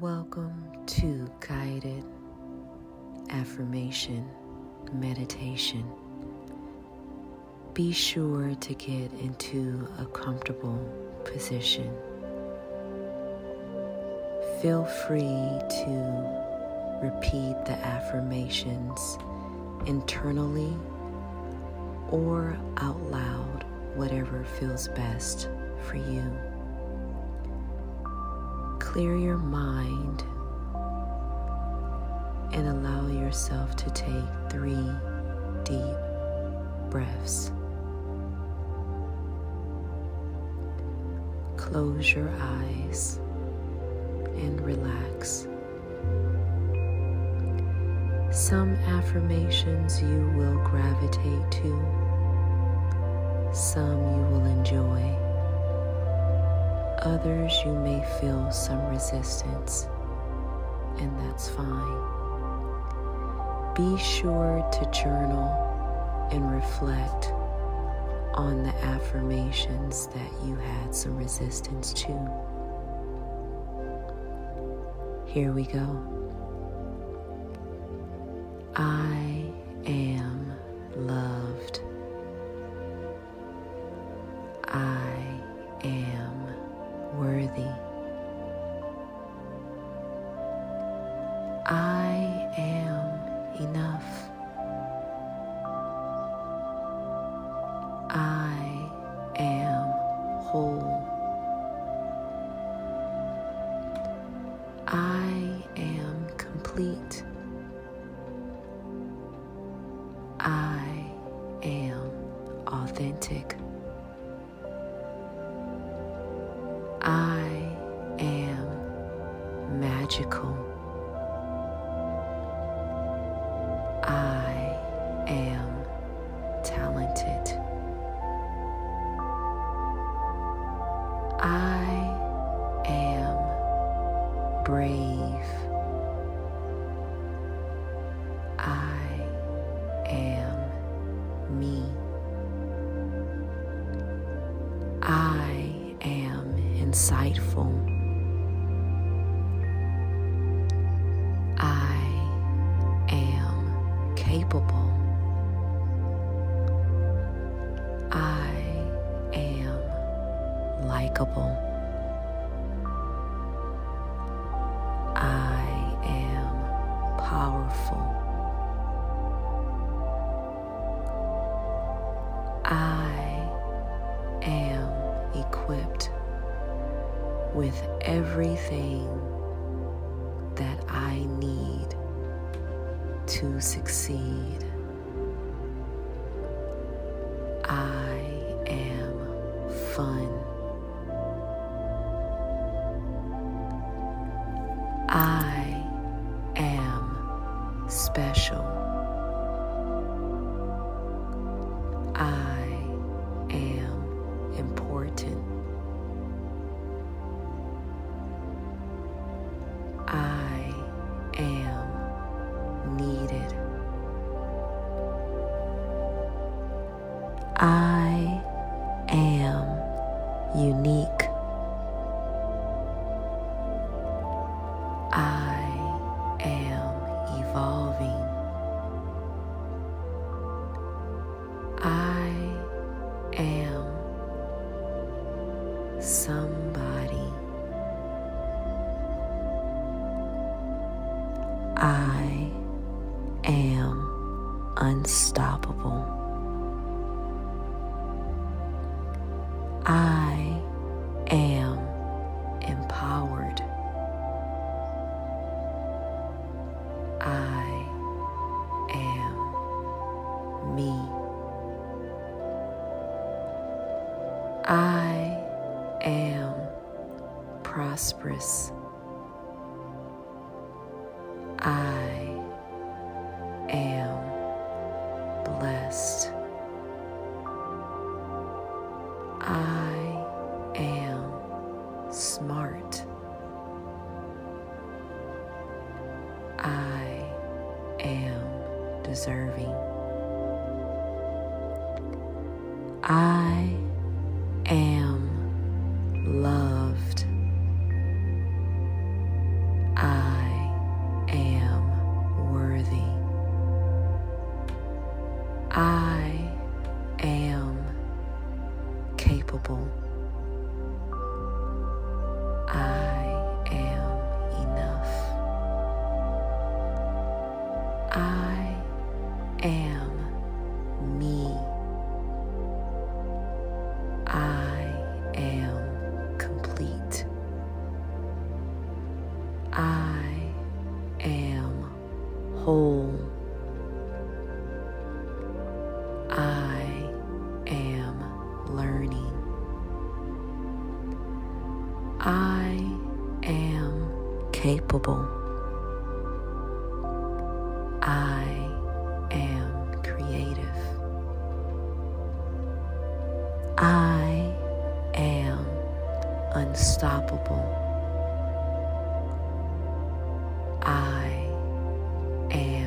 Welcome to guided affirmation meditation. Be sure to get into a comfortable position. Feel free to repeat the affirmations internally or out loud, whatever feels best for you. Clear your mind and allow yourself to take three deep breaths. Close your eyes and relax. Some affirmations you will gravitate to, some you will enjoy, others you may feel some resistance, and that's fine. Be sure to journal and reflect on the affirmations that you had some resistance to. Here we go. I am loved. I am complete. I am authentic. I am magical. I am talented. I insightful. I am capable. I am likable. I am powerful. I am equipped with everything that I need to succeed. I am fun. I am special. Am somebody. I am unstoppable. I prosperous. I am blessed. I am smart. I am deserving. I am capable. I am enough. I am me. I am complete. I am whole. I am learning. I am capable. I am creative. I am unstoppable. I am